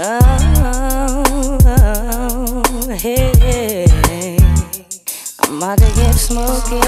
Oh, hey, I'm about to get smoky.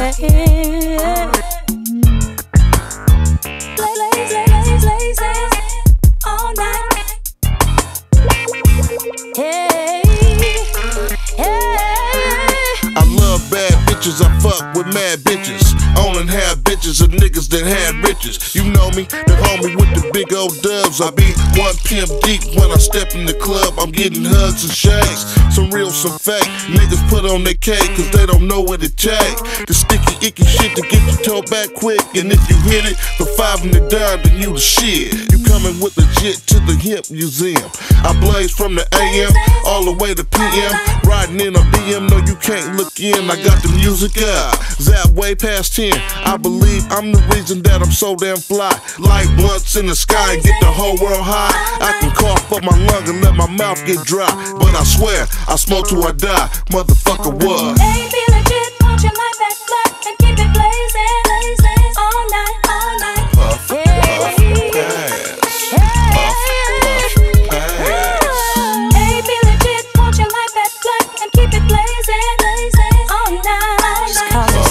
Bitches, I fuck with mad bitches. Only have bitches and niggas that had riches. You know me, the homie with the big old dubs. I be one pimp deep when I step in the club. I'm getting hugs and shakes. Some real, some fake. Niggas put on their cake cause they don't know what it take. The sticky, icky shit to get your toe back quick. And if you hit it for five in the dime, then you the shit. You coming with legit to the hip museum. I blaze from the AM all the way to PM. Riding in a BM, no, you can't look in. I got the music up, zap way past 10. I believe I'm the reason that I'm so damn fly. Light blunts in the sky get the whole world high. I can cough up my lung and let my mouth get dry. But I swear, I smoke till I die. Motherfucker, what?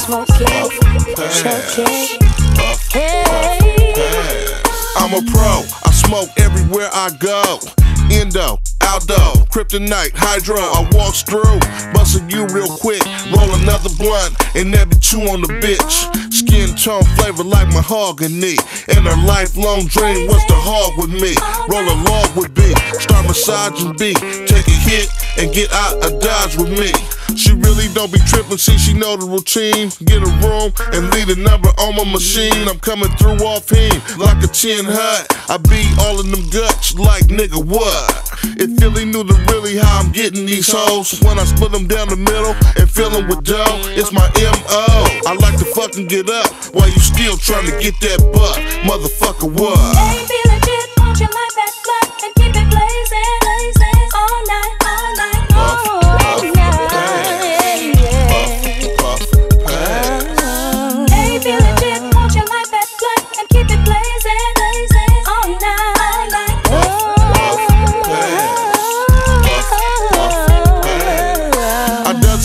I'm a pro, I smoke everywhere I go. Endo, outdoor, kryptonite, hydro, I walk through, busting you real quick. Roll another blunt, and never chew on the bitch. Skin tone flavor like mahogany. And her lifelong dream was to hog with me. Roll a log with B, start massaging B. Take a hit and get out of Dodge with me. She really don't be tripping, see she know the routine. Get a room and leave the number on my machine. I'm coming through off him like a tin hut. I be all in them guts like nigga what? If Philly knew the really how I'm getting these hoes when I split them down the middle and fill them with dough, it's my MO. I like to fucking get up while you still trying to get that butt, motherfucker what?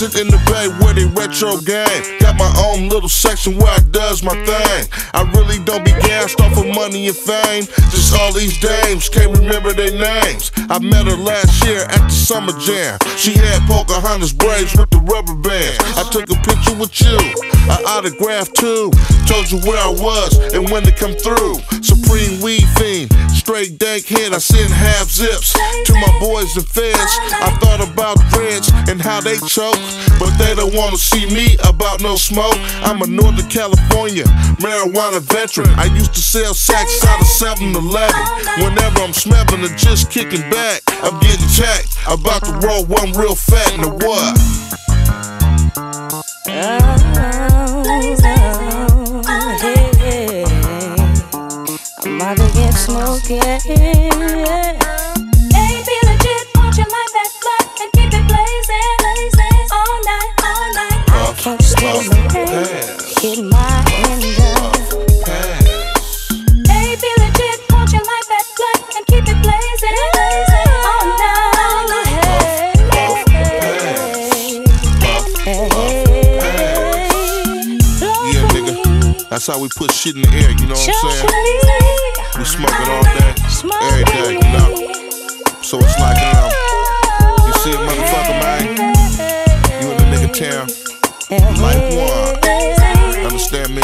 In the bay where they retro gang. Got my own little section where I does my thing. I really don't be gassed off of money and fame. Just all these dames, can't remember their names. I met her last year at the summer jam. She had Pocahontas braids with the rubber bands. I took a picture with you, I autographed too. Told you where I was and when to come through. Supreme weed fiend, straight dank head. I send half zips to my boys and feds. I thought about dreads and how they choke, but they don't wanna see me about no smoke. I'm a Northern California marijuana veteran. I used to sell sacks out of 7 Eleven. Whenever I'm smelling or just kicking back, I'm getting jacked. About to roll one real fat in the what? That's how we put shit in the air, you know what I'm saying? We smoking all day, every day, you know? So it's like, um, you see a motherfucker, man? You in the nigga town, life one. Understand me?